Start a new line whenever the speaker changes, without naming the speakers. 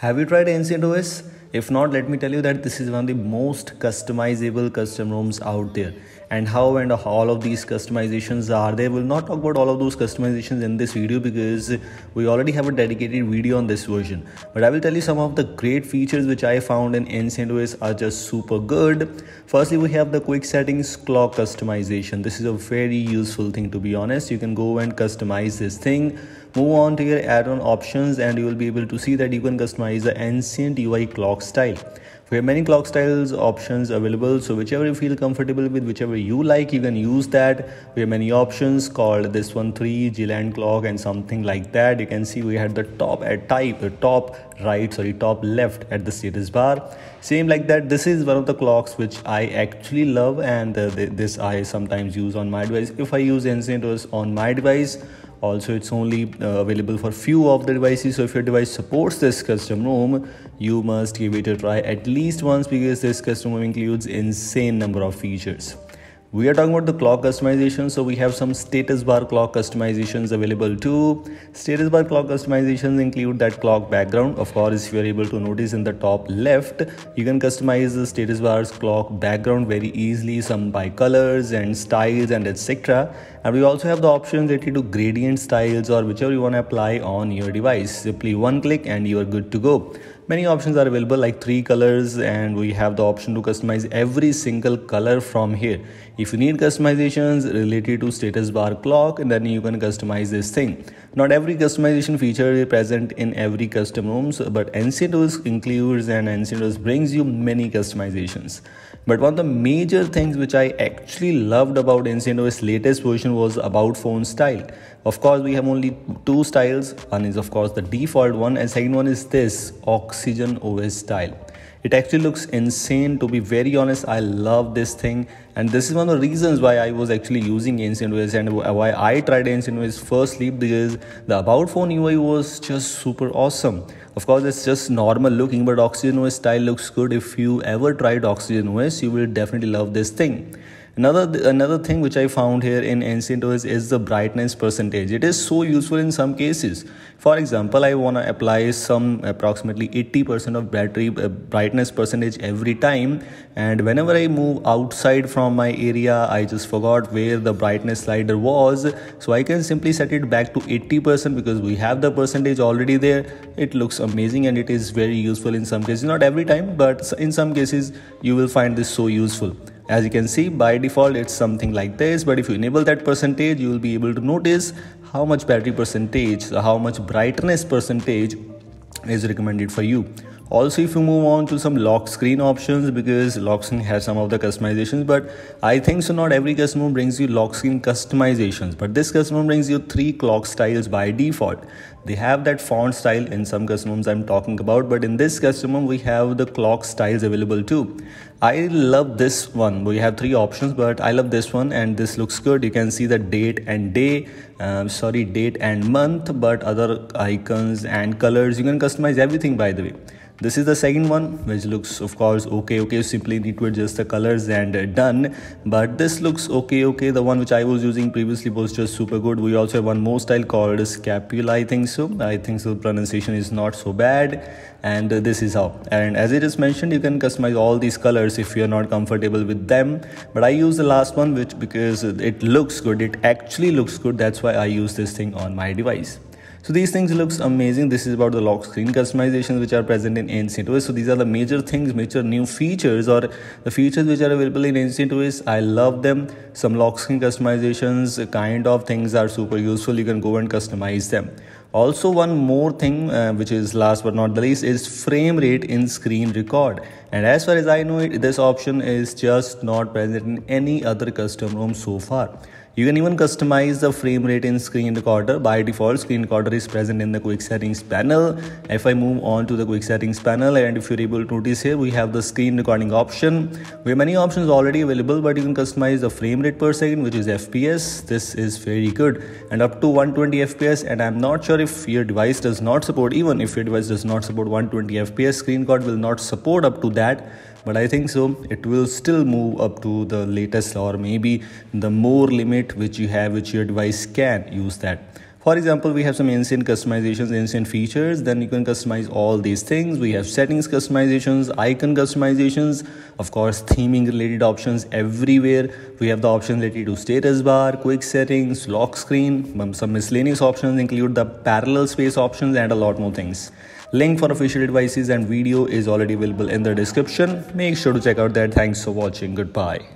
Have you tried Ancient OS? If not, let me tell you that this is one of the most customizable custom ROMs out there. And how and all of these customizations are there. We'll not talk about all of those customizations in this video because we already have a dedicated video on this version. But I will tell you some of the great features which I found in Ancient OS are just super good. Firstly, we have the quick settings clock customization. This is a very useful thing to be honest. You can go and customize this thing move on to your add-on options and you will be able to see that you can customize the ancient UI clock style we have many clock styles options available. So whichever you feel comfortable with whichever you like you can use that. We have many options called this one 3 Gland clock and something like that. You can see we had the top at type the top right sorry top left at the status bar. Same like that this is one of the clocks which i actually love and uh, this i sometimes use on my device if i use ancient on my device also it's only uh, available for few of the devices. So if your device supports this custom ROM you must give it a try at least once because this custom ROM includes insane number of features. We are talking about the clock customization. So we have some status bar clock customizations available too. Status bar clock customizations include that clock background. Of course if you are able to notice in the top left you can customize the status bar's clock background very easily some by colors and styles and etc and we also have the option related to gradient styles or whichever you want to apply on your device. Simply one click and you are good to go. Many options are available like three colors and we have the option to customize every single color from here. If you need customizations related to status bar clock then you can customize this thing not every customization feature is present in every custom ROMs but Ancient OS includes and Ancient OS brings you many customizations but one of the major things which I actually loved about Ancient OS latest version was about phone style. Of course, we have only two styles. One is of course the default one and second one is this Oxygen OS style. It actually looks insane to be very honest. I love this thing. And this is one of the reasons why I was actually using Ancient and why I tried Ancient OS firstly because the about phone UI was just super awesome. Of course it's just normal looking but oxygen os style looks good. If you ever tried oxygen os you will definitely love this thing another another thing which i found here in ancient os is the brightness percentage. It is so useful in some cases. For example i want to apply some approximately 80% of battery uh, brightness percentage every time. And whenever i move outside from my area i just forgot where the brightness slider was. So i can simply set it back to 80% because we have the percentage already there. It looks amazing and it is very useful in some cases. Not every time but in some cases you will find this so useful as you can see by default it's something like this but if you enable that percentage you will be able to notice how much battery percentage how much brightness percentage is recommended for you also if you move on to some lock screen options because lock screen has some of the customizations but i think so not every custom ROM brings you lock screen customizations but this custom ROM brings you three clock styles by default. They have that font style in some custom ROMs i'm talking about but in this custom ROM we have the clock styles available too. I love this one. We have three options but i love this one and this looks good. You can see the date and day uh, sorry date and month but other icons and colors. You can customize everything by the way this is the second one which looks of course okay okay you simply need to adjust the colors and uh, done. But this looks okay okay the one which i was using previously was just super good. We also have one more style called scapula i think so. I think so pronunciation is not so bad. And uh, this is how. And as it is mentioned you can customize all these colors if you're not comfortable with them. But i use the last one which because it looks good. It actually looks good. That's why i use this thing on my device so these things looks amazing. This is about the lock screen customizations which are present in Ancient OS. So these are the major things, major new features or the features which are available in Ancient OS. I love them. Some lock screen customizations kind of things are super useful. You can go and customize them. Also, one more thing, uh, which is last but not the least, is frame rate in screen record. And as far as I know it, this option is just not present in any other custom ROM so far. You can even customize the frame rate in screen recorder. By default, screen recorder is present in the quick settings panel. If I move on to the quick settings panel and if you're able to notice here, we have the screen recording option. We have many options already available, but you can customize the frame rate per second, which is FPS. This is very good and up to 120 FPS. And I'm not sure if your device does not support, even if your device does not support 120 FPS, screen record will not support up to that but i think so it will still move up to the latest or maybe the more limit which you have which your device can use that. For example we have some instant customizations instant features then you can customize all these things. We have settings customizations icon customizations of course theming related options everywhere. We have the options related to status bar quick settings lock screen um, some miscellaneous options include the parallel space options and a lot more things link for official devices and video is already available in the description. Make sure to check out that. Thanks for watching. Goodbye